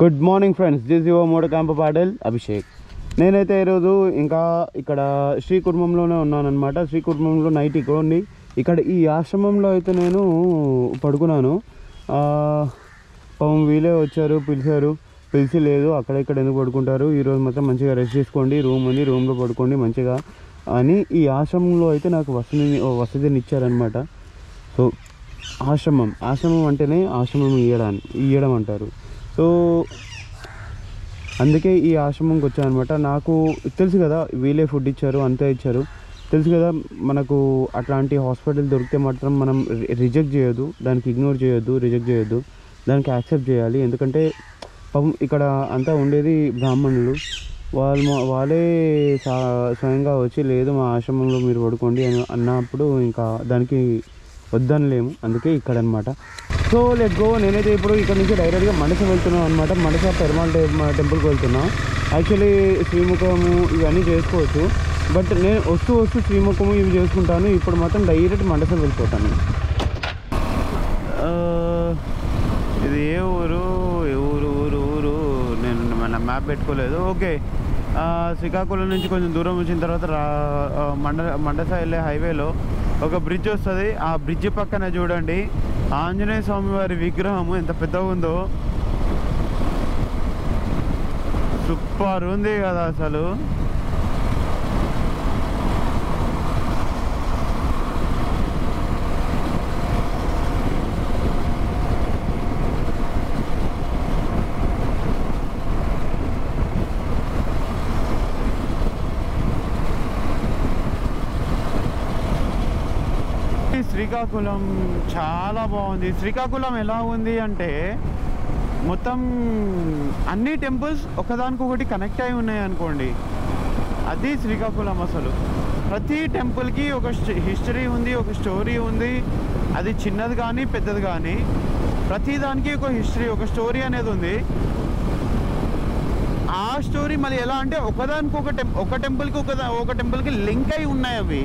Good morning friends this మూడకాంప మూడు పాటల్ అభిషేక్. నేనైతే ఈరోజు ఇంకా ఇక్కడ శ్రీకుర్మంలోనే ఉన్నానన్నమాట. కుటుంబంలో నైట్ ఇక్కడ ఉండి ఇక్కడ ఈ ఆశ్రమంలో అయితే నేను పడుకున్నాను. ఆ, పాపం వీలే వచ్చారు పిలిచారు. పిలిచి లేదు అక్కడ ఇక్కడ ఎందుకు పడుకుంటారు? ఈరోజు మొత్తం మంచిగా రెస్ట్ చేసుకోండి. రూమ్ ఉంది రూమ్లో పడుకోండి మంచిగా అని ఈ ఆశ్రమంలో అయితే నాకు వసతిని వసతిని ఇచ్చారనమాట సో ఆశ్రమం ఆశ్రమం అంటేనే ఆశ్రమం ఇయ్యడానికి ఇయ్యడం అంటారు. సో అందుకే ఈ ఆశ్రమంకి వచ్చాను అనమాట నాకు తెలుసు కదా వీళ్ళే ఫుడ్ ఇచ్చారు అంతే ఇచ్చారు. తెలుసు కదా మనకు అట్లాంటి హాస్పిటల్ దొరికితే మాత్రం మనం రిజెక్ట్ చేయొద్దు. దానికి ఇగ్నోర్ చేయొద్దు రిజెక్ట్ చేయొద్దు. దానికి యాక్సెప్ట్ చేయాలి. ఎందుకంటే పాపం ఇక్కడ అంతా ఉండేది బ్రాహ్మణులు. వాళ్ళు వాళ్ళే స్వయంగా వచ్చి లేదు మా ఆశ్రమంలో మీరు పడుకోండి అని అన్నప్పుడు ఇంకా దానికి వద్దనలేము. అందుకే ఇక్కడ అనమాట సో లెట్ గో నేనైతే ఇప్పుడు ఇక్కడ నుంచి డైరెక్ట్గా మనసు వెళ్తున్నాను అనమాట మనస పెరుమాళ్ టెం- టెంపుల్కి వెళ్తున్నాను యాక్చువల్లీ శ్రీముఖము ఇవన్నీ చేసుకోవచ్చు. బట్ నేను వస్తూ వస్తూ శ్రీముఖము ఇవి చేసుకుంటాను. ఇప్పుడు మాత్రం డైరెక్ట్ మండసం వెళ్ళిపోతాను. ఇది ఏ ఊరు? ఏ ఊరు ఊరు ఊరు? నేను మన మ్యాప్ పెట్టుకోలేదు. ఓకే శ్రీకాకుళం నుంచి కొంచెం దూరం వచ్చిన తర్వాత రా మండ మండస వెళ్ళే హైవేలో ఒక బ్రిడ్జ్ వస్తుంది. ఆ బ్రిడ్జ్ పక్కన చూడండి. ఆంజనేయ స్వామి వారి విగ్రహం ఎంత పెద్దగా ఉందో. సూపర్ ఉంది కదా అసలు ఈ శ్రీకాకుళం చాలా బాగుంది. శ్రీకాకుళం ఎలా ఉంది అంటే మొత్తం అన్ని టెంపుల్స్ ఒకదానికొకటి కనెక్ట్ అయి ఉన్నాయి అనుకోండి. అది శ్రీకాకుళం అసలు. ప్రతి టెంపుల్కి ఒక హిస్టరీ ఉంది ఒక స్టోరీ ఉంది. అది చిన్నది కానీ పెద్దది కానీ ప్రతి దానికి ఒక హిస్టరీ ఒక స్టోరీ అనేది ఉంది. ఆ స్టోరీ మళ్ళీ ఎలా అంటే ఒకదానికి ఒక టెంప్ ఒక టెంపుల్కి ఒక ఒక టెంపుల్కి లింక్ అయి ఉన్నాయి అవి.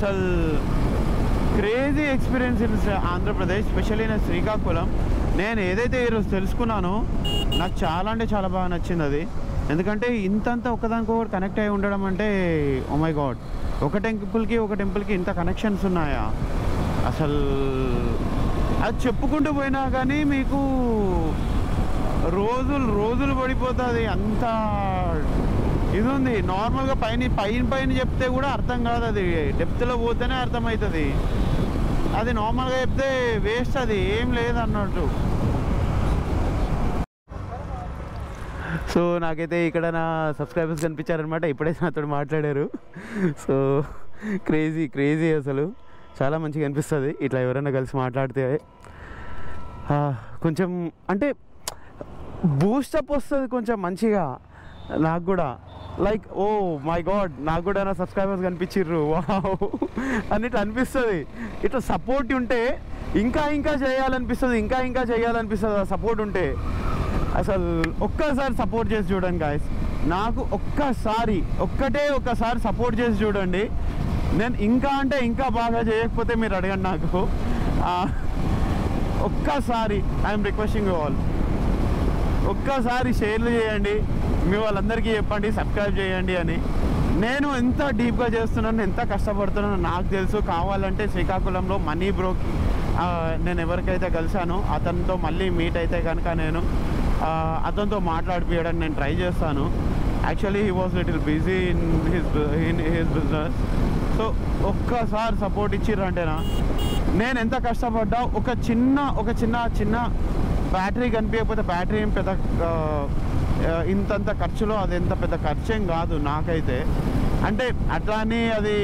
అసలు crazy experience in Andhra Pradesh specially నేను శ్రీకాకుళం. నేను ఏదైతే ఈరోజు తెలుసుకున్నానో నాకు చాలా అంటే చాలా బాగా నచ్చింది అది. ఎందుకంటే ఇంతంత ఒకదానికొకటి కనెక్ట్ అయి ఉండడం అంటే ఓ మై గాడ్ ఒక టెంపుల్కి ఒక టెంపుల్కి ఇంత కనెక్షన్స్ ఉన్నాయా? అసలు అది చెప్పుకుంటూ పోయినా కానీ మీకు రోజులు రోజులు పడిపోతుంది అంత ఇది ఉంది. నార్మల్గా పైన పైన పైన చెప్తే కూడా అర్థం కాదు అది. డెప్త్లో పోతేనే అర్థమవుతుంది అది నార్మల్గా చెప్తే వేస్ట్ అది. ఏం లేదు అన్నట్టు. సో నాకైతే ఇక్కడ నా సబ్స్క్రైబర్స్ కనిపించారనమాట ఇప్పుడైతే నాతో మాట్లాడారు. సో క్రేజీ క్రేజీ అసలు. చాలా మంచిగా అనిపిస్తుంది. ఇట్లా ఎవరైనా కలిసి మాట్లాడితే. కొంచెం అంటే బూస్టప్ వస్తుంది కొంచెం మంచిగా. నాకు కూడా. లైక్ ఓ మై గాడ్ నాకు కూడా నా సబ్స్క్రైబర్స్ కనిపించిర్రు. వావ్ అన్నిటి అనిపిస్తుంది. ఇట్లా సపోర్ట్ ఉంటే ఇంకా ఇంకా చేయాలనిపిస్తుంది ఇంకా ఇంకా చేయాలనిపిస్తుంది ఆ సపోర్ట్ ఉంటే. అసలు ఒక్కసారి సపోర్ట్ చేసి చూడండి గాయస్ నాకు ఒక్కసారి ఒక్కటే ఒక్కసారి సపోర్ట్ చేసి చూడండి. నేను ఇంకా అంటే ఇంకా బాగా చేయకపోతే మీరు అడగండి నాకు. ఒక్కసారి ఐఎమ్ రిక్వెస్టింగ్ యూ ఆల్ ఒక్కసారి షేర్లు చేయండి. మీ వాళ్ళందరికీ చెప్పండి సబ్స్క్రైబ్ చేయండి అని. నేను ఎంత డీప్గా చేస్తున్నాను ఎంత కష్టపడుతున్నానో నాకు తెలుసు. కావాలంటే శ్రీకాకుళంలో మనీ బ్రోకి నేను ఎవరికైతే కలిశానో అతనితో మళ్ళీ మీట్ అయితే కనుక నేను అతనితో మాట్లాడిపించడానికి నేను ట్రై చేస్తాను. Actually he was little busy in his in his business so ఒక్కసారి సపోర్ట్ ఇచ్చిర్రంటేనా? నేను ఎంత కష్టపడ్డా ఒక చిన్న ఒక చిన్న చిన్న బ్యాటరీ కనిపించకపోతే బ్యాటరీ పెద్ద ఇంతంత ఖర్చులో అది ఎంత పెద్ద ఖర్చేం కాదు నాకైతే. అంటే అట్లా అని అది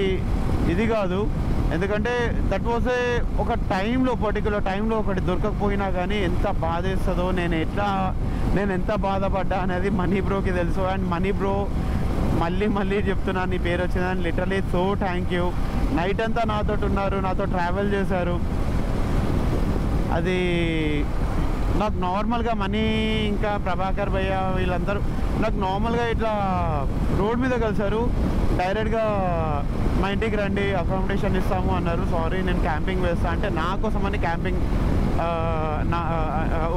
ఇది కాదు. ఎందుకంటే దట్ వాజ్ ఏ ఒక టైంలో పర్టికులర్ టైంలో ఒకటి దొరకకపోయినా కానీ ఎంత బాధేస్తుందో నేను ఎట్లా నేను ఎంత బాధపడ్డా అనేది మనీ బ్రోకి తెలుసు. అండ్ మనీ బ్రో మళ్ళీ మళ్ళీ చెప్తున్నాను నీ పేరు వచ్చిందని literally so thank you night అంతా నాతో ఉన్నారు నాతో ట్రావెల్ చేశారు. అది నాకు నార్మల్గా మనీ ఇంకా ప్రభాకర్ భయ్య వీళ్ళందరూ నాకు నార్మల్గా ఇట్లా రోడ్ మీద కలిసారు డైరెక్ట్గా మా ఇంటికి రండి అకామిడేషన్ ఇస్తాము అన్నారు. సారీ నేను క్యాంపింగ్ వేస్తా అంటే నా కోసమని క్యాంపింగ్ నా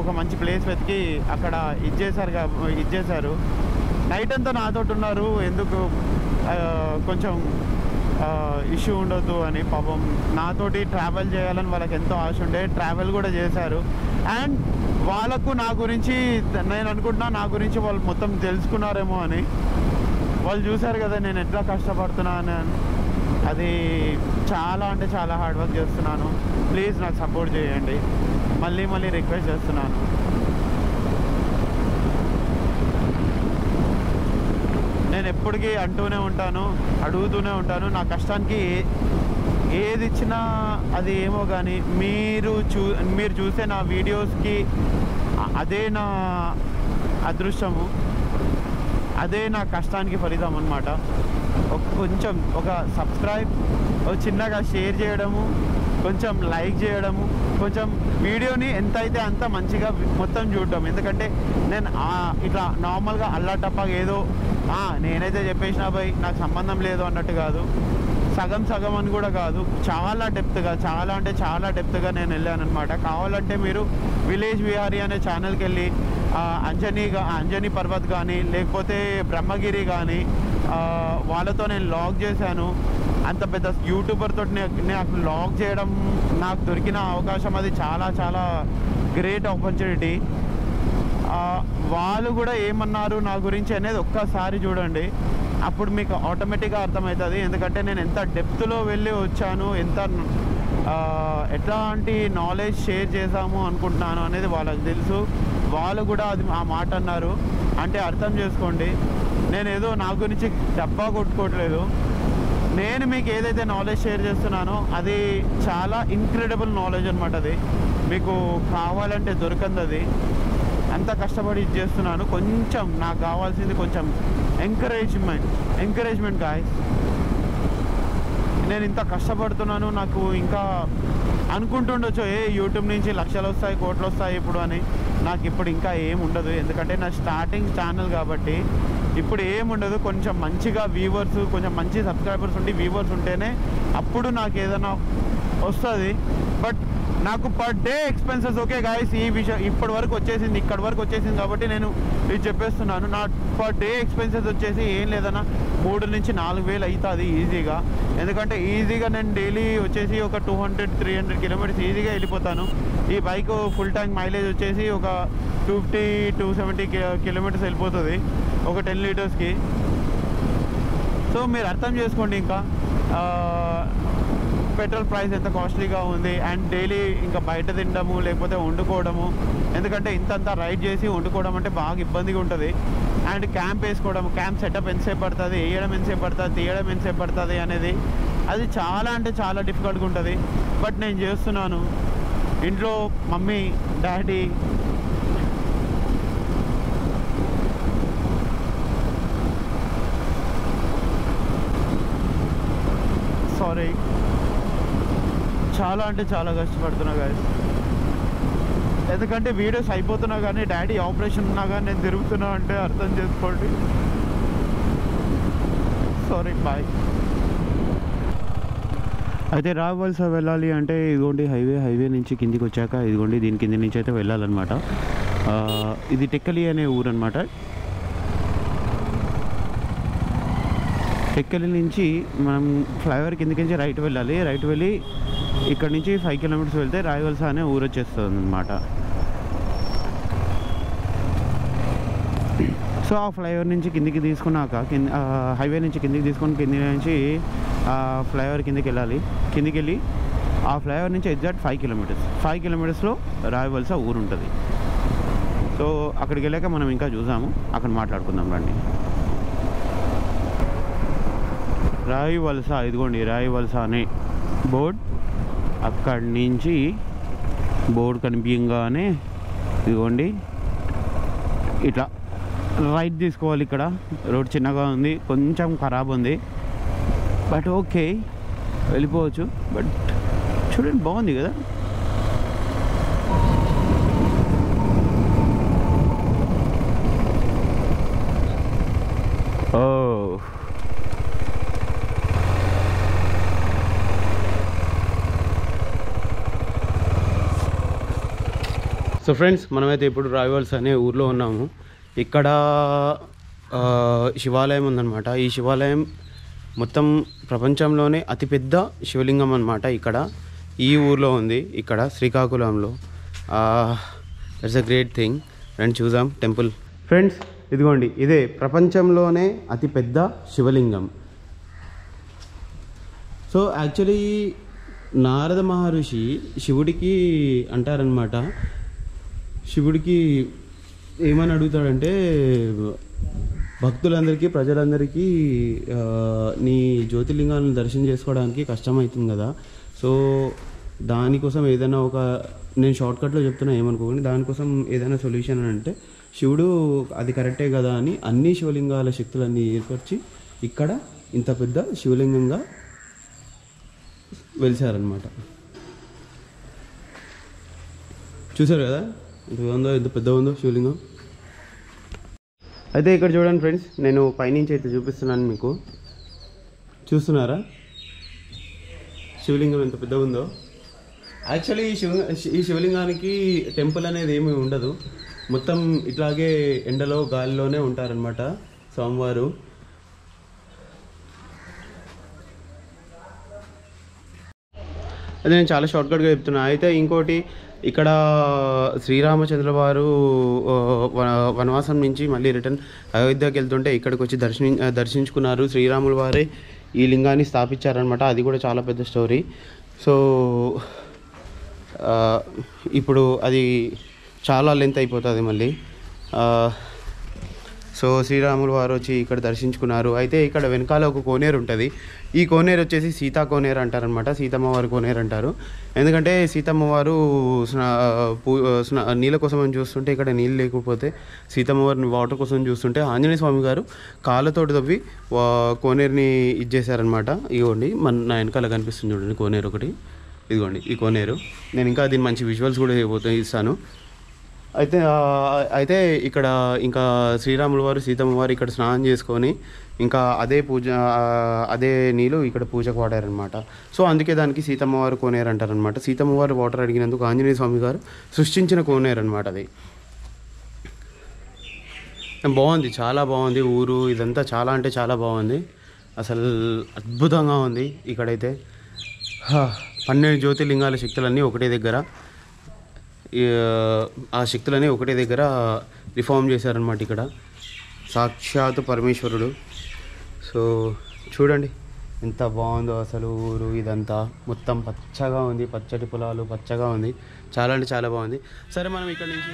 ఒక మంచి ప్లేస్ వెతికి అక్కడ ఇచ్చేసారు ఇచ్చేసారు నైట్ అంతా నాతో ఉన్నారు. ఎందుకు కొంచెం ఇష్యూ ఉండొద్దు అని పాపం నాతోటి ట్రావెల్ చేయాలని వాళ్ళకి ఎంతో ఆశ ఉండే. ట్రావెల్ కూడా చేశారు. అండ్ వాళ్ళకు నా గురించి నేను అనుకుంటున్నా నా గురించి వాళ్ళు మొత్తం తెలుసుకున్నారేమో అని. వాళ్ళు చూశారు కదా నేను ఎట్లా కష్టపడుతున్నాను అని. అది చాలా అంటే చాలా హార్డ్ వర్క్ చేస్తున్నాను. ప్లీజ్ నాకు సపోర్ట్ చేయండి. మళ్ళీ మళ్ళీ రిక్వెస్ట్ చేస్తున్నాను. నేను ఎప్పటికీ అంటూనే ఉంటాను అడుగుతూనే ఉంటాను. నా కష్టానికి ఏ- ఏది ఇచ్చినా అది ఏమో కానీ మీరు చూ మీరు చూసే నా వీడియోస్కి అదే నా అదృష్టము అదే నా కష్టానికి ఫలితం అనమాట కొంచెం ఒక సబ్స్క్రైబ్ ఒక చిన్నగా షేర్ చేయడము కొంచెం లైక్ చేయడము కొంచెం వీడియోని ఎంత అయితే అంత మంచిగా మొత్తం చూడడం. ఎందుకంటే నేను ఇట్లా నార్మల్గా అల్లాటప్పగా ఏదో నేనైతే చెప్పేసిన పోయి నాకు సంబంధం లేదు అన్నట్టు కాదు. సగం సగం అని కూడా కాదు. చాలా డెప్త్గా చాలా అంటే చాలా డెప్త్గా నేను వెళ్ళాను అనమాట కావాలంటే మీరు విలేజ్ విహారీ అనే ఛానల్కి వెళ్ళి అంజనీ అంజనీ పర్వత్ కానీ లేకపోతే బ్రహ్మగిరి కానీ వాళ్ళతో నేను లాగ్ చేశాను. అంత పెద్ద యూట్యూబర్తో నాకు లాగ్ చేయడం నాకు దొరికిన అవకాశం అది చాలా చాలా గ్రేట్ ఆపర్చునిటీ వాళ్ళు కూడా ఏమన్నారు నా గురించి అనేది ఒక్కసారి చూడండి. అప్పుడు మీకు ఆటోమేటిక్గా అర్థమవుతుంది. ఎందుకంటే నేను ఎంత డెప్త్లో వెళ్ళి వచ్చాను ఎంత ఎట్లాంటి నాలెడ్జ్ షేర్ చేశాము అనుకుంటున్నాను అనేది వాళ్ళకి తెలుసు. వాళ్ళు కూడా అది ఆ మాట అన్నారు. అంటే అర్థం చేసుకోండి. నేను ఏదో నా గురించి డబ్బా కొట్టుకోవట్లేదు. నేను మీకు ఏదైతే నాలెడ్జ్ షేర్ చేస్తున్నానో అది చాలా ఇన్క్రెడిబుల్ నాలెడ్జ్ అనమాట అది. మీకు కావాలంటే దొరకంది అది. అంత కష్టపడి ఇది చేస్తున్నాను. కొంచెం నాకు కావాల్సింది కొంచెం ఎంకరేజ్మెంట్ ఎంకరేజ్మెంట్ గాయ నేను ఇంత కష్టపడుతున్నాను నాకు ఇంకా అనుకుంటుండొచ్చు ఏ యూట్యూబ్ నుంచి లక్షలు వస్తాయి కోట్లు వస్తాయి ఇప్పుడు అని. నాకు ఇప్పుడు ఇంకా ఏం ఉండదు. ఎందుకంటే నా స్టార్టింగ్ ఛానల్ కాబట్టి ఇప్పుడు ఏముండదు కొంచెం మంచిగా వ్యూవర్స్ కొంచెం మంచి సబ్స్క్రైబర్స్ ఉండి వ్యూవర్స్ ఉంటేనే అప్పుడు నాకు ఏదైనా వస్తుంది. బట్ నాకు per day expenses okay guys ఈ విషయం ఇప్పటి వరకు వచ్చేసింది ఇక్కడ వరకు వచ్చేసింది కాబట్టి నేను ఇది చెప్పేస్తున్నాను. నా పర్ డే ఎక్స్పెన్సెస్ వచ్చేసి ఏం లేదన్నా మూడు నుంచి నాలుగు వేలు అవుతుంది ఈజీగా. ఎందుకంటే ఈజీగా నేను డైలీ వచ్చేసి ఒక two hundred three hundred kilometres ఈజీగా వెళ్ళిపోతాను. ఈ బైక్ ఫుల్ ట్యాంక్ మైలేజ్ వచ్చేసి ఒక two fifty two seventy kilometres వెళ్ళిపోతుంది ఒక టెన్ లీటర్స్కి సో మీరు అర్థం చేసుకోండి ఇంకా. పెట్రోల్ ప్రైస్ ఎంత కాస్ట్లీగా ఉంది అండ్ డైలీ ఇంకా బయట తినడము లేకపోతే వండుకోవడము ఎందుకంటే ఇంతంతా రైడ్ చేసి వండుకోవడం అంటే బాగా ఇబ్బందిగా ఉంటుంది. అండ్ క్యాంప్ వేసుకోవడం క్యాంప్ సెటప్ ఎంతసేపు పడుతుంది వేయడం ఎంతసేపు పడుతుంది తీయడం ఎంతసేపు పడుతుంది అనేది అది చాలా అంటే చాలా డిఫికల్ట్గా ఉంటుంది. బట్ నేను చేస్తున్నాను. ఇంట్లో మమ్మీ డాడీ సారీ చాలా అంటే చాలా కష్టపడుతున్నా గాయస్ ఎందుకంటే వీడియోస్ అయిపోతున్నా కానీ డాడీ ఆపరేషన్ ఉన్నా కానీ నేను తిరుగుతున్నా అంటే అర్థం చేసుకోండి. సారీ బాయ్ అయితే రావలస వెళ్ళాలి అంటే ఇదిగోండి హైవే హైవే నుంచి కిందికి వచ్చాక ఇదిగోండి దీని కింది నుంచి అయితే వెళ్ళాలన్నమాట. ఇది టెక్కలి అనే ఊరు అనమాట టెక్కలి నుంచి మనం ఫ్లైఓవర్ కిందకి నుంచి రైట్ వెళ్ళాలి. రైట్ వెళ్ళి ఇక్కడ నుంచి ఫైవ్ కిలోమీటర్స్ వెళ్తే రాయవలస అనే ఊరు వచ్చేస్తుంది అనమాట సో ఆ ఫ్లైఓవర్ నుంచి కిందికి తీసుకున్నాక కింద హైవే నుంచి కిందికి తీసుకొని కింది నుంచి ఆ ఫ్లైఓవర్ కిందికి వెళ్ళాలి. కిందికి వెళ్ళి ఆ ఫ్లైఓవర్ నుంచి ఎగ్జాక్ట్ ఫైవ్ కిలోమీటర్స్. ఫైవ్ కిలోమీటర్స్లో రాయవలస ఊరు ఉంటుంది సో అక్కడికి వెళ్ళాక మనం ఇంకా చూసాము. అక్కడ మాట్లాడుకుందాం రండి. రాయి వలస ఇదిగోండి రాయి వలస అనే బోర్డ్ అక్కడి నుంచి బోర్డు కనిపించగానే ఇదిగోండి ఇట్లా రైట్ తీసుకోవాలి ఇక్కడ. రోడ్ చిన్నగా ఉంది కొంచెం ఖరాబ్ ఉంది. బట్ ఓకే వెళ్ళిపోవచ్చు. బట్ చూడండి బాగుంది కదా ఓ సో ఫ్రెండ్స్ మనమైతే ఇప్పుడు రాయవల్స్ అనే ఊర్లో ఉన్నాము. ఇక్కడ శివాలయం ఉందన్నమాట. ఈ శివాలయం మొత్తం ప్రపంచంలోనే అతిపెద్ద శివలింగం అన్నమాట ఇక్కడ. ఈ ఊర్లో ఉంది ఇక్కడ శ్రీకాకుళంలో. ఇట్స్ అ గ్రేట్ థింగ్ రండి చూద్దాం టెంపుల్. ఫ్రెండ్స్ ఇదిగోండి ఇదే ప్రపంచంలోనే అతిపెద్ద శివలింగం. సో యాక్చువల్లీ నారద మహర్షి శివుడికి అంటారనమాట శివుడికి ఏమని అడుగుతాడంటే భక్తులందరికీ ప్రజలందరికీ నీ జ్యోతిర్లింగాలను దర్శనం చేసుకోవడానికి కష్టమవుతుంది కదా. సో దానికోసం ఏదైనా ఒక నేను షార్ట్కట్లో చెప్తున్నా ఏమనుకోకండి. దానికోసం ఏదైనా సొల్యూషన్ అని అంటే శివుడు అది కరెక్టే కదా అని అన్ని శివలింగాల శక్తులన్నీ ఏర్పరిచి ఇక్కడ ఇంత పెద్ద శివలింగంగా వెలిసారనమాట చూసారు కదా? ఉందో ఎంత పెద్ద ఉందో శివలింగం అయితే ఇక్కడ చూడండి ఫ్రెండ్స్ నేను పైనుంచి అయితే చూపిస్తున్నాను మీకు. చూస్తున్నారా? శివలింగం ఎంత పెద్దగా ఉందో? యాక్చువల్లీ ఈ శివ ఈ శివలింగానికి టెంపుల్ అనేది ఏమీ ఉండదు. మొత్తం ఇట్లాగే ఎండలో గాలిలోనే ఉంటారనమాట స్వామివారు. అదే నేను చాలా షార్ట్కట్గా చెప్తున్నా. అయితే ఇంకోటి ఇక్కడ శ్రీరామచంద్ర వారు వ- వనవాసం నుంచి మళ్ళీ రిటర్న్ అయోధ్యకి వెళ్తుంటే ఇక్కడికి వచ్చి దర్శని దర్శించుకున్నారు శ్రీరాముల వారే. ఈ లింగాన్ని స్థాపించారనమాట అది కూడా చాలా పెద్ద స్టోరీ. సో ఇప్పుడు అది చాలా లెంత్ అయిపోతుంది మళ్ళీ. సో శ్రీరాములు వారు వచ్చి ఇక్కడ దర్శించుకున్నారు. అయితే ఇక్కడ వెనకాల ఒక కోనేరు ఉంటుంది. ఈ కోనేరు వచ్చేసి సీతా కోనేరు అంటారనమాట సీతమ్మ వారి కోనేరు అంటారు. ఎందుకంటే సీతమ్మ వారు స్నా పూ నీళ్ళ కోసం అని చూస్తుంటే ఇక్కడ నీళ్ళు లేకపోతే సీతమ్మ వారిని వాటర్ కోసం చూస్తుంటే ఆంజనేయ స్వామి గారు కాళ్ళతోటి తవ్వి వా- కోనేరుని ఇచ్చేసారనమాట ఇదిగోండి మన నా వెనకాల కనిపిస్తుంది చూడండి కోనేరు ఒకటి. ఇదిగోండి ఈ కోనేరు. నేను ఇంకా దీని మంచి విజువల్స్ కూడా ఇస్తాను. అయితే అయితే ఇక్కడ ఇంకా శ్రీరాములు వారు సీతమ్మ వారు ఇక్కడ స్నానం చేసుకొని ఇంకా అదే పూజ అదే నీళ్ళు ఇక్కడ పూజకు వాడారనమాట సో అందుకే దానికి సీతమ్మ వారు కోనేరు అంటారనమాట సీతమ్మ వారు వాటర్ అడిగినందుకు ఆంజనేయ స్వామి గారు సృష్టించిన కోనేరు అనమాట అది. బాగుంది చాలా బాగుంది ఊరు ఇదంతా చాలా అంటే చాలా బాగుంది. అసలు అద్భుతంగా ఉంది ఇక్కడైతే. పన్నెండు జ్యోతిర్లింగాల శక్తులన్నీ ఒకటే దగ్గర. ఆ శక్తులని ఒకటే దగ్గర రిఫార్మ్ చేశారనమాట ఇక్కడ. సాక్షాత్ పరమేశ్వరుడు. సో చూడండి ఎంత బాగుందో అసలు ఊరు ఇదంతా. మొత్తం పచ్చగా ఉంది పచ్చటి పొలాలు పచ్చగా ఉంది. చాలా అంటే చాలా బాగుంది. సరే మనం ఇక్కడ నుంచి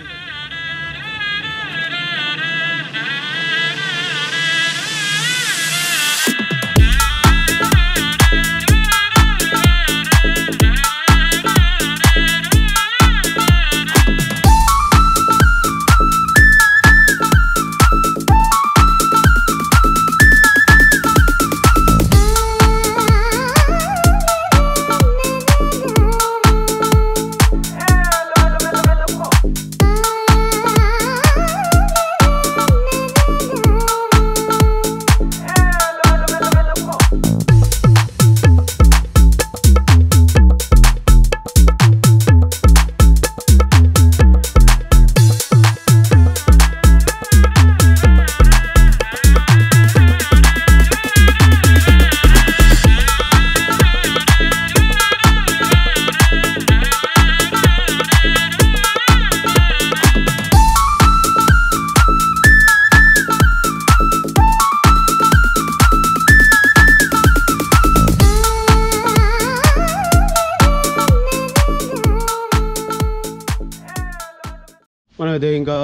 మనం అయితే ఇంకా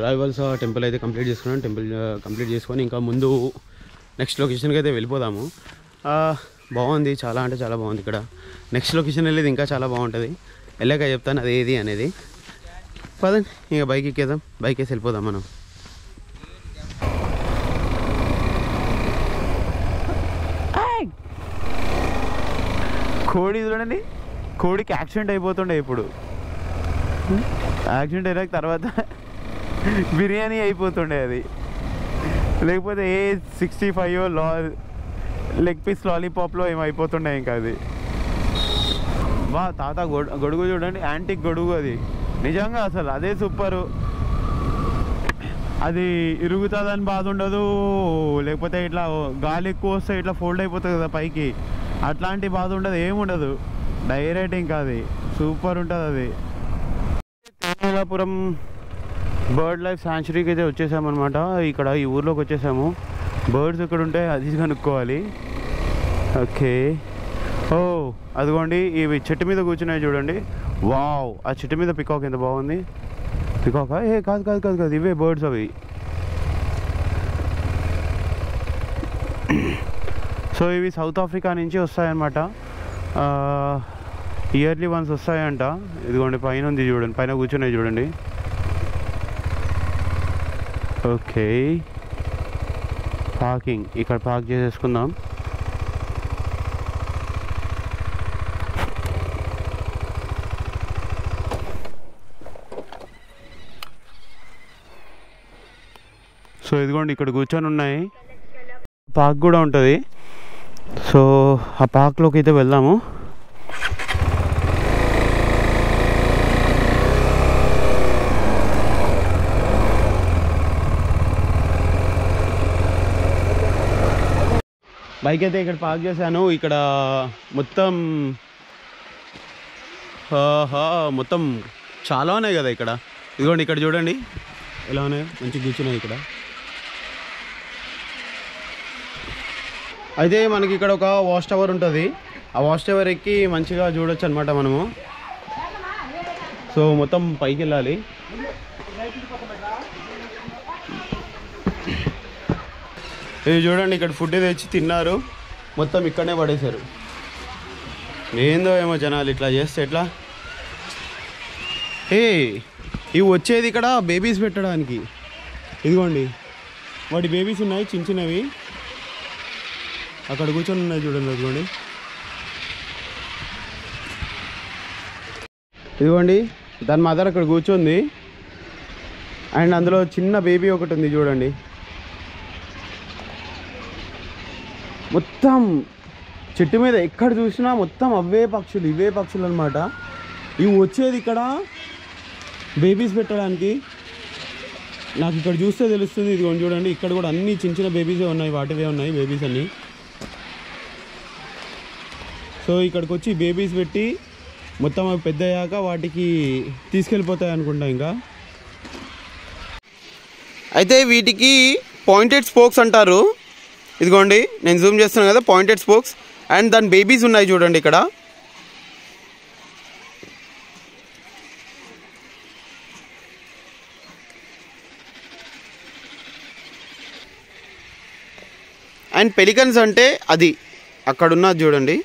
రాయవల్స్ టెంపుల్ అయితే కంప్లీట్ చేసుకున్నాం. టెంపుల్ కంప్లీట్ చేసుకొని ఇంకా ముందు నెక్స్ట్ లొకేషన్కి అయితే వెళ్ళిపోదాము. బాగుంది. చాలా అంటే చాలా బాగుంది ఇక్కడ. నెక్స్ట్ లొకేషన్ వెళ్ళేది ఇంకా చాలా బాగుంటుంది. వెళ్ళాక చెప్తాను అది ఏది అనేది. పదండి ఇక బైక్ ఎక్కేద్దాం. బైక్ వేసి వెళ్ళిపోదాం మనం. కోడి చూడండి. కోడికి యాక్సిడెంట్ అయిపోతుండే ఇప్పుడు. యాక్సిడెంట్ అయినాక తర్వాత బిర్యానీ అయిపోతుండే అది. లేకపోతే ఏ సిక్స్టీ ఫైవ్ లా లెగ్ పీస్ లాలీపాప్లో ఏమైపోతుండే ఇంకా అది. బా తాత గొడు గొడుగు చూడండి యాంటిక్ గొడుగు అది. నిజంగా అసలు అదే సూపరు. అది ఇరుగుతుందని బాధ ఉండదు. లేకపోతే ఇట్లా గాలి ఎక్కువ వస్తే ఇట్లా ఫోల్డ్ అయిపోతుంది కదా పైకి. అట్లాంటి బాధ ఉండదు ఏముండదు డైరెక్ట్ ఇంకా అది. సూపర్ ఉంటుంది అది. తేలాపురం బర్డ్ లైఫ్ శాంచురీకి అయితే వచ్చేసామన్నమాట. ఇక్కడ ఈ ఊర్లోకి వచ్చేసాము. బర్డ్స్ ఇక్కడ ఉంటే అది కనుక్కోవాలి. ఓకే. ఓ అదిగోండి ఇవి చెట్టు మీద కూర్చున్నాయి చూడండి. వావ్ ఆ చెట్టు మీద పికాక్ ఎంత బాగుంది. పికాక్? ఏ కాదు కాదు కాదు కాదు ఇవే బర్డ్స్ అవి. సో ఇవి సౌత్ ఆఫ్రికా నుంచి వస్తాయన్నమాట. ఇయర్లీ వన్స్ వస్తాయంట. ఇదిగోండి పైన ఉంది చూడండి పైన కూర్చున్నాయి చూడండి. ఓకే. పార్కింగ్ ఇక్కడ పార్క్ చేసేసుకుందాం. సో ఇదిగోండి ఇక్కడ కూర్చొని ఉన్నాయి. పార్క్ కూడా ఉంటుంది. సో ఆ పార్క్లోకి అయితే వెళ్దాము. బైక్ అయితే ఇక్కడ పార్క్ చేశాను. ఇక్కడ మొత్తం మొత్తం చాలా ఉన్నాయి కదా ఇక్కడ. ఇదిగోండి ఇక్కడ చూడండి. ఎలా ఉన్నాయి? మంచి కూర్చున్నాయి ఇక్కడ. అయితే మనకి ఇక్కడ ఒక వాష్ టవర్ ఉంటుంది. ఆ వాష్ టవర్ ఎక్కి మంచిగా చూడొచ్చు అనమాట మనము. సో మొత్తం పైకి వెళ్ళాలి. ఇది చూడండి ఇక్కడ ఫుడ్ తెచ్చి తిన్నారు. మొత్తం ఇక్కడనే పడేశారు. ఏందో ఏమో జనాలు ఇట్లా చేస్తే ఎట్లా? ఏ ఇవి వచ్చేది ఇక్కడ బేబీస్ పెట్టడానికి. ఇదిగోండి వాటి బేబీస్ ఉన్నాయి చిన్న చిన్నవి. అక్కడ కూర్చొని ఉన్నాయి చూడండి అదిగోండి. ఇదిగోండి దాని మదర్ అక్కడ కూర్చుంది. అండ్ అందులో చిన్న బేబీ ఒకటి ఉంది చూడండి. మొత్తం చెట్టు మీద ఎక్కడ చూసినా మొత్తం అవే పక్షులు ఇవే పక్షులు అనమాట ఇవి వచ్చేది ఇక్కడ బేబీస్ పెట్టడానికి. నాకు ఇక్కడ చూస్తే తెలుస్తుంది ఇదిగోండి చూడండి ఇక్కడ కూడా అన్ని చిన్న చిన్న బేబీసే ఉన్నాయి వాటివే ఉన్నాయి బేబీస్ అన్నీ. సో ఇక్కడికి వచ్చి బేబీస్ పెట్టి మొత్తం అవి పెద్ద అయ్యాక వాటికి తీసుకెళ్ళిపోతాయి అనుకుంటా ఇంకా. అయితే వీటికి పాయింటెడ్ స్పోక్స్ అంటారు. ఇదిగోండి నేను జూమ్ చేస్తున్నాను కదా పాయింటెడ్ స్పోక్స్ అండ్ దాని బేబీస్ ఉన్నాయి చూడండి ఇక్కడ. అండ్ పెలికన్స్ అంటే అది. అక్కడున్నది చూడండి.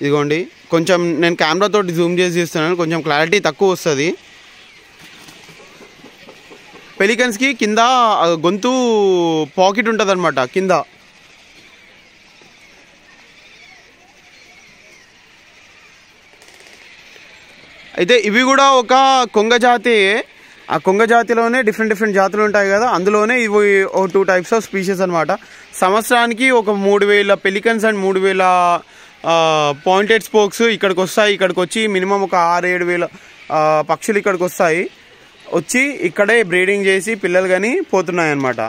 ఇదిగోండి కొంచెం నేను కెమెరాతో జూమ్ చేసి చూస్తున్నాను కొంచెం క్లారిటీ తక్కువ వస్తుంది. పెలికన్స్కి కింద గొంతు పాకెట్ ఉంటుంది అనమాట కింద. అయితే ఇవి కూడా ఒక కొంగ జాతి. ఆ కొంగ జాతిలోనే డిఫరెంట్ డిఫరెంట్ జాతులు ఉంటాయి కదా అందులోనే ఇవి ఒక టూ టైప్స్ ఆఫ్ స్పీషీస్ అనమాట సంవత్సరానికి ఒక మూడు వేల పెలికన్స్ అండ్ మూడు వేల పాయింటెడ్ స్పోక్స్ ఇక్కడికి వస్తాయి ఇక్కడికి వచ్చి మినిమం ఒక ఆరు ఏడు వేల పక్షులు ఇక్కడికి వస్తాయి వచ్చి ఇక్కడే బ్రీడింగ్ చేసి పిల్లలు కానీ పోతున్నాయి అనమాట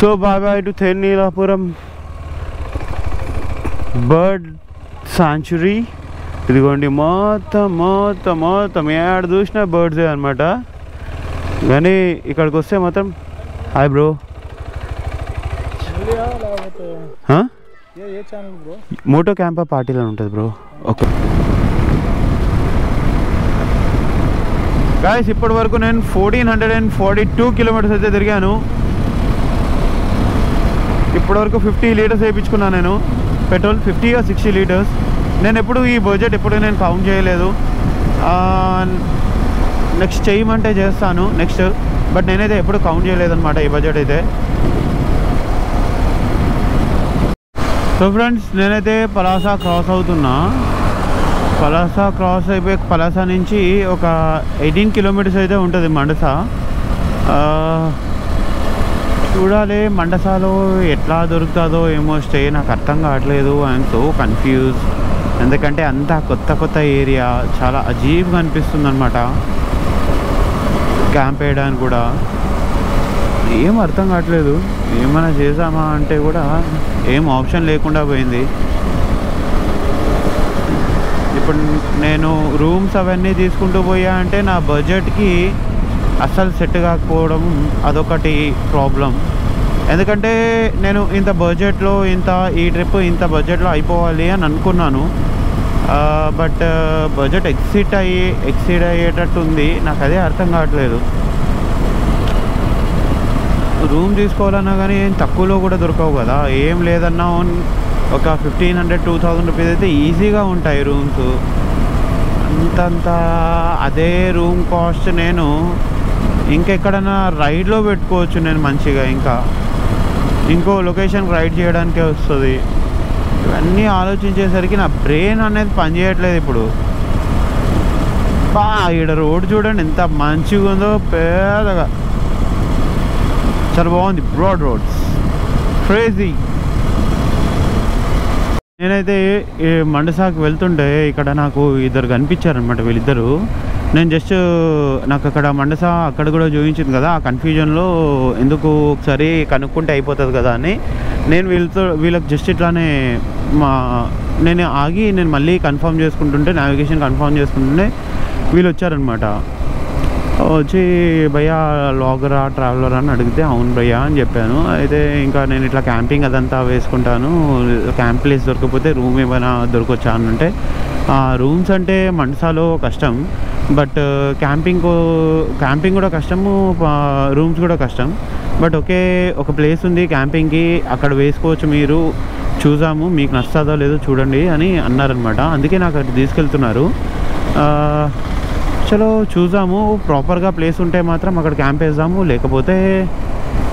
సో బాబాయ్ టు తెన్నీలాపురం బర్డ్ సాంచురీ. ఇదిగోండి మొత్తం మొత్తం మొత్తం ఏడ చూసినా బర్డ్సే అనమాట కానీ ఇక్కడికి వస్తే మాత్రం హాయ్ బ్రో. ఏ ఏ ఛానల్ బ్రో మోటో క్యాంపా పార్టీలో ఉంటుంది బ్రో. ఓకే. గాయస్ ఇప్పటి వరకు నేను fourteen hundred and forty two kilometres అయితే తిరిగాను. ఇప్పటివరకు ఫిఫ్టీ లీటర్స్ వేయించుకున్నాను నేను. పెట్రోల్ ఫిఫ్టీ ఆ సిక్స్టీ లీటర్స్ నేను ఎప్పుడు ఈ బడ్జెట్ ఎప్పుడు నేను కౌంట్ చేయలేదు. నెక్స్ట్ చేయమంటే చేస్తాను నెక్స్ట్ బట్ నేనైతే ఎప్పుడు కౌంట్ చేయలేదన్నమాట ఈ బడ్జెట్ అయితే. సో ఫ్రెండ్స్ నేనైతే పలాసా క్రాస్ అవుతున్నా. పలాస క్రాస్ అయిపోయి పలాస నుంచి ఒక ఎయిటీన్ కిలోమీటర్స్ అయితే ఉంటుంది మండస. చూడాలి మండసాలో ఎట్లా దొరుకుతుందో ఏమో స్టే నాకు అర్థం కావట్లేదు. ఐఎమ్ సో కన్ఫ్యూజ్ ఎందుకంటే అంతా కొత్త కొత్త ఏరియా చాలా అజీబ్గా అనిపిస్తుంది అనమాట క్యాంప్ వేయడానికి కూడా. ఏం అర్థం కావట్లేదు. ఏమైనా చేసామా అంటే కూడా ఏం ఆప్షన్ లేకుండా పోయింది. ఇప్పుడు నేను రూమ్స్ అవన్నీ తీసుకుంటూ పోయా అంటే నా బడ్జెట్కి అస్సలు సెట్ కాకపోవడం అదొకటి ప్రాబ్లం. ఎందుకంటే నేను ఇంత బడ్జెట్లో ఇంత ఈ ట్రిప్ ఇంత బడ్జెట్లో అయిపోవాలి అని అనుకున్నాను. బట్ బడ్జెట్ ఎక్సిట్ అయ్యి ఎక్సిడ్ అయ్యేటట్టు ఉంది. నాకు అదే అర్థం కావట్లేదు. రూమ్ తీసుకోవాలన్నా కానీ ఏం తక్కువలో కూడా దొరకవు కదా. ఏం లేదన్నా ఒక fifteen hundred two thousand rupees అయితే ఈజీగా ఉంటాయి రూమ్స్ అంతంత అదే రూమ్ కాస్ట్ నేను ఇంకెక్కడన్నా రైడ్లో పెట్టుకోవచ్చు నేను మంచిగా ఇంకా. ఇంకో లొకేషన్ రైడ్ చేయడానికే వస్తుంది. ఇవన్నీ ఆలోచించేసరికి నా బ్రెయిన్ అనేది పనిచేయట్లేదు ఇప్పుడు. బా ఈడ రోడ్డు చూడండి ఎంత మంచిగా ఉందో పేదగా. చాలా బాగుంది బ్రాడ్ రోడ్స్ క్రేజీ నేనైతే ఈ మండసాకు వెళ్తుంటే ఇక్కడ నాకు ఇద్దరు కనిపించారనమాట వీళ్ళిద్దరు. నేను జస్ట్ నాకు అక్కడ మండసా అక్కడ కూడా చూపించింది కదా ఆ కన్ఫ్యూజన్లో ఎందుకు ఒకసారి కనుక్కుంటే అయిపోతుంది కదా అని. నేను వీళ్ళతో వీళ్ళకి జస్ట్ ఇట్లానే మా నేను ఆగి నేను మళ్ళీ కన్ఫర్మ్ చేసుకుంటుంటే నావిగేషన్ కన్ఫర్మ్ చేసుకుంటుంటే వీళ్ళు వచ్చారనమాట వచ్చి భయ్యా లాగరా ట్రావెలర్? అని అడిగితే అవును భయ్యా అని చెప్పాను. అయితే ఇంకా నేను ఇట్లా క్యాంపింగ్ అదంతా వేసుకుంటాను. క్యాంప్ ప్లేస్ దొరకకపోతే రూమ్ ఏమైనా దొరకొచ్చా అని అంటే రూమ్స్ అంటే మండసాలో కష్టం. బట్ క్యాంపింగ్ క్యాంపింగ్ కూడా కష్టము రూమ్స్ కూడా కష్టం. బట్ ఒకే ఒక ప్లేస్ ఉంది క్యాంపింగ్కి అక్కడ వేసుకోవచ్చు మీరు. చూసాము మీకు నచ్చుతుందో లేదో చూడండి అని అన్నారనమాట. అందుకే నాకు అటు తీసుకెళ్తున్నారు. చలో చూసాము. ప్రాపర్గా ప్లేస్ ఉంటే మాత్రం అక్కడ క్యాంప్ వేద్దాము. లేకపోతే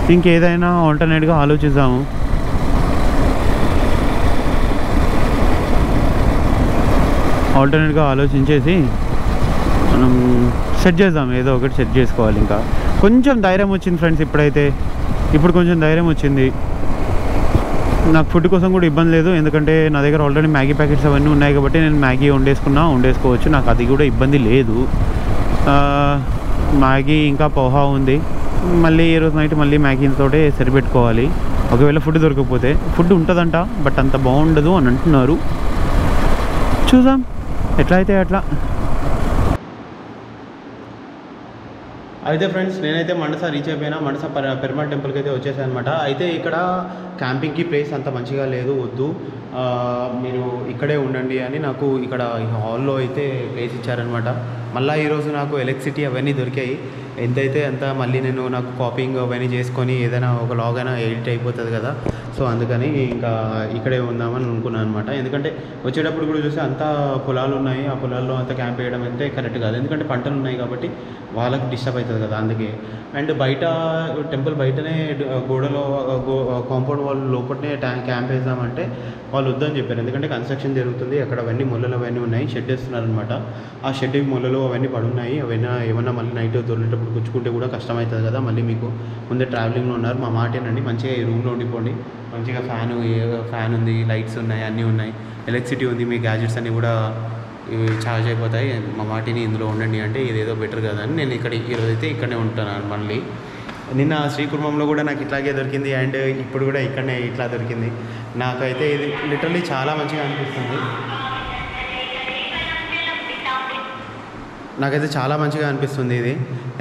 ఇంకేదైనా ఆల్టర్నేట్గా ఆలోచిద్దాము. ఆల్టర్నేట్గా ఆలోచించేసి మనం సెట్ చేద్దాం. ఏదో ఒకటి సెట్ చేసుకోవాలి ఇంకా. కొంచెం ధైర్యం వచ్చింది ఫ్రెండ్స్ ఇప్పుడైతే. ఇప్పుడు కొంచెం ధైర్యం వచ్చింది. నాకు ఫుడ్ కోసం కూడా ఇబ్బంది లేదు. ఎందుకంటే నా దగ్గర ఆల్రెడీ మ్యాగీ ప్యాకెట్స్ అవన్నీ ఉన్నాయి కాబట్టి నేను మ్యాగీ వండేసుకున్నా వండేసుకోవచ్చు. నాకు అది కూడా ఇబ్బంది లేదు. మ్యాగీ ఇంకా పోహా ఉంది. మళ్ళీ ఈరోజు నైట్ మళ్ళీ మ్యాగీతోటే సరిపెట్టుకోవాలి. ఒకవేళ ఫుడ్ దొరకకపోతే ఫుడ్ ఉంటుందంట బట్ అంత బాగుండదు అని అంటున్నారు. చూద్దాం. ఎట్లా అయితే అట్లా. అయితే ఫ్రెండ్స్ నేనైతే మండస రీచ్ అయిపోయినా మండస పర పెరుమాళ్ టెంపుల్కి అయితే వచ్చేసాను అనమాట అయితే ఇక్కడ క్యాంపింగ్కి ప్లేస్ అంత మంచిగా లేదు వద్దు. మీరు ఇక్కడే ఉండండి అని నాకు ఇక్కడ ఈ హాల్లో అయితే ప్లేస్ ఇచ్చారనమాట మళ్ళీ ఈరోజు నాకు ఎలక్ట్రిసిటీ అవన్నీ దొరికాయి. ఎంతైతే అంత మళ్ళీ నేను నాకు కాపింగ్ అవన్నీ చేసుకొని ఏదైనా ఒక లాగ్ అయినా ఎడిట్ అయిపోతుంది కదా. సో అందుకని ఇంకా ఇక్కడే ఉందామని అనుకున్నాను అనమాట ఎందుకంటే వచ్చేటప్పుడు కూడా చూస్తే అంతా పొలాలు ఉన్నాయి. ఆ పొలాల్లో అంతా క్యాంప్ వేయడం అయితే కరెక్ట్ కాదు. ఎందుకంటే పంటలు ఉన్నాయి కాబట్టి వాళ్ళకి డిస్టర్బ్ అవుతుంది కదా అందుకే. అండ్ బయట టెంపుల్ బయటనే గోడలో కాంపౌండ్ వాల్ లోపలనే ట్యాంక్ క్యాంప్ వేద్దామంటే వాళ్ళు వద్దని చెప్పారు. ఎందుకంటే కన్స్ట్రక్షన్ జరుగుతుంది. అక్కడ అవన్నీ ముళ్ళలు అవన్నీ ఉన్నాయి. షెడ్ వేస్తున్నారనమాట ఆ షెడ్ ముళ్ళలు అవన్నీ పడున్నాయి. అవన్నీ ఏమన్నా మళ్ళీ నైట్ దొరికేటప్పుడు గుచ్చుకుంటే కూడా కష్టం అవుతుంది కదా. మళ్ళీ మీకు ముందే ట్రావెలింగ్లో ఉన్నారు. మా మాటేనండి. మంచిగా ఈ రూమ్లో ఉండిపోండి. మంచిగా ఫ్యాన్ ఫ్యాన్ ఉంది లైట్స్ ఉన్నాయి అన్నీ ఉన్నాయి. ఎలక్ట్రిసిటీ ఉంది మీ గ్యాజెట్స్ అన్నీ కూడా ఇవి ఛార్జ్ అయిపోతాయి. మా మాటిని ఇందులో ఉండండి అంటే ఇదేదో బెటర్ కదా అని నేను ఇక్కడ ఈరోజు అయితే ఇక్కడనే ఉంటాను మళ్ళీ. నిన్న శ్రీకుర్మంలో కూడా నాకు ఇట్లాగే దొరికింది అండ్ ఇప్పుడు కూడా ఇక్కడనే ఇట్లా దొరికింది. నాకైతే ఇది లిటరలీ చాలా మంచిగా అనిపిస్తుంది. నాకైతే చాలా మంచిగా అనిపిస్తుంది ఇది.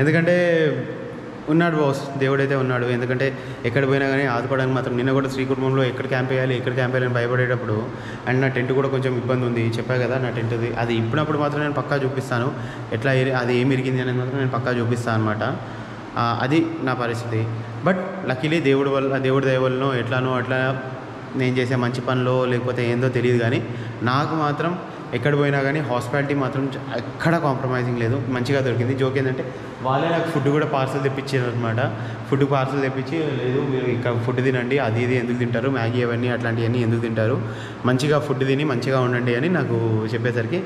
ఎందుకంటే ఉన్నాడు బాస్ దేవుడైతే ఉన్నాడు. ఎందుకంటే ఎక్కడ పోయినా కానీ ఆదుకోవడానికి మాత్రం నిన్న కూడా శ్రీ కుటుంబంలో ఎక్కడ క్యాంప్ వేయాలి ఎక్కడ క్యాంప్ వేయాలని భయపడేటప్పుడు అండ్ నా టెంట్ కూడా కొంచెం ఇబ్బంది ఉంది. చెప్పా కదా నా టెంట్ అది ఇప్పినప్పుడు మాత్రం నేను పక్కా చూపిస్తాను. ఎట్లా అది ఏమి ఇరిగింది అనేది మాత్రం నేను పక్కా చూపిస్తాను అనమాట అది నా పరిస్థితి. బట్ లక్కీలీ దేవుడి వల్ల దేవుడి దయ ఎట్లానో అట్లా నేను చేసే మంచి పనిలో లేకపోతే ఏందో తెలియదు కానీ నాకు మాత్రం ఎక్కడ పోయినా కానీ హాస్పిటాలిటీ మాత్రం ఎక్కడ కాంప్రమైజింగ్ లేదు. మంచిగా దొరికింది. జోక్ ఏంటంటే వాళ్ళే నాకు ఫుడ్ కూడా పార్సల్ తెప్పించారు అనమాట ఫుడ్ పార్సల్ తెప్పించి లేదు మీరు ఇక్కడ ఫుడ్ తినండి. అది ఇది ఎందుకు తింటారు? మ్యాగీ అవన్నీ అట్లాంటివన్నీ ఎందుకు తింటారు? మంచిగా ఫుడ్ తిని మంచిగా ఉండండి అని నాకు చెప్పేసరికి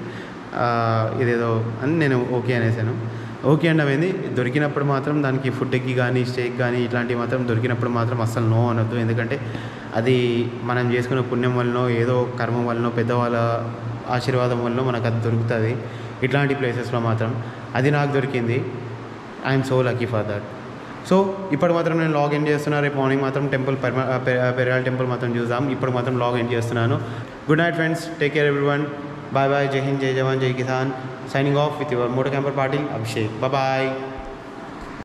ఇదేదో అని నేను ఓకే అనేసాను. ఓకే అండి అవేంది దొరికినప్పుడు మాత్రం దానికి ఫుడ్కి కానీ స్టేక్ కానీ ఇట్లాంటివి మాత్రం దొరికినప్పుడు మాత్రం అస్సలు నో అనొద్దు. ఎందుకంటే అది మనం చేసుకున్న పుణ్యం వలనో ఏదో కర్మం వలనో పెద్దవాళ్ళ ఆశీర్వాదం వల్ల మనకు అది దొరుకుతుంది. ఇట్లాంటి ప్లేసెస్లో మాత్రం అది నాకు దొరికింది. I'm so lucky for that. So ఇప్పుడు మాత్రం నేను లాగ్ ఇన్ చేస్తున్నా. రేపు మార్నింగ్ మాత్రం టెంపుల్ పెరాల్ టెంపుల్ మాత్రం చూద్దాం. ఇప్పుడు మాత్రం లాగ్ చేస్తున్నాను. Good night friends. Take care everyone bye bye. జై హింద్ జై జవాన్ జై Kisan. Signing off with your moto camper Patil Abhishek. Bye.